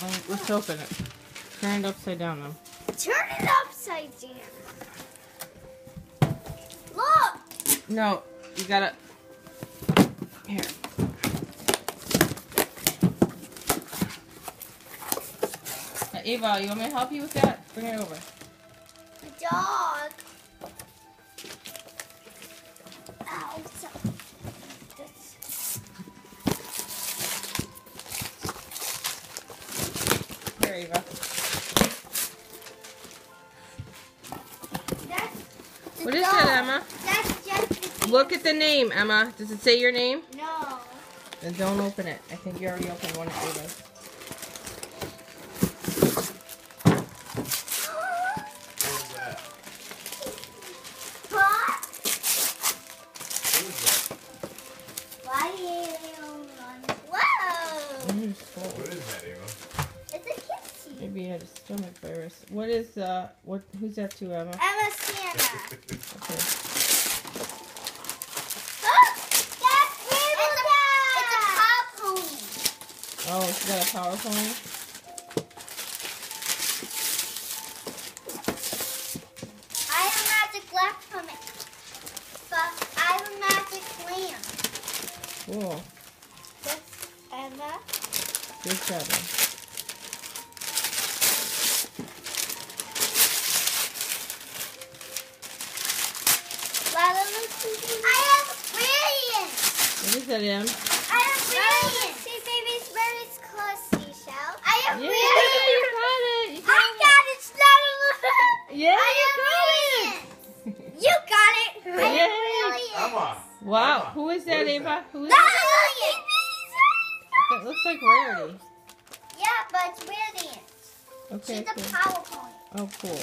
Let Let's open it. Turn it upside down though. Turn it upside down. Look. No, you gotta. Here. Uh, Ava, you want me to help you with that? Bring it over. The dog. Here, Ava. What is dog. that, Emma? That's just Look at the name, Emma. Does it say your name? No. Then don't open it. I think you already opened one of Ava's. What is that? Huh? What is that? Why do you run? Whoa! What is that, Ava? It's a. Maybe you had a stomach virus. What is uh? What? Who's that to, Emma? Emma Santa. Okay. Look! That's Rita! It's a. Oh, she got a power pony. I have magic left from it. But I have a magic lamp. Cool. This Emma. Good job. I have brilliant. What is that, Em? I have brilliant. See, baby's very close, seashell. I have Yeah, brilliant. you got it. You I got it. got it, Snuggle. Yeah, I you have brilliant. You got it. I Yay. have brilliant. Emma! Wow. Emma, Who is what that, is Ava? that? Who is Not that? brilliant. That looks like Rarity. Yeah, but it's brilliant. Okay, She's cool. power pony. Oh, cool.